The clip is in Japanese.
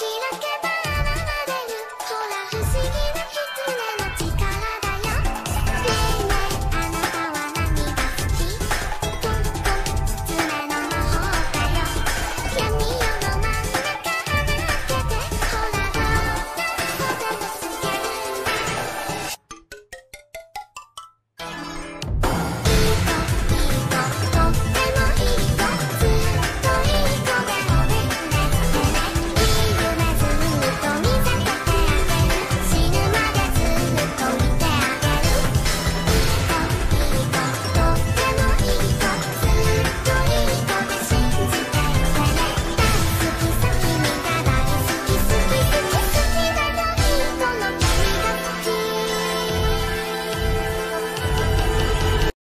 開け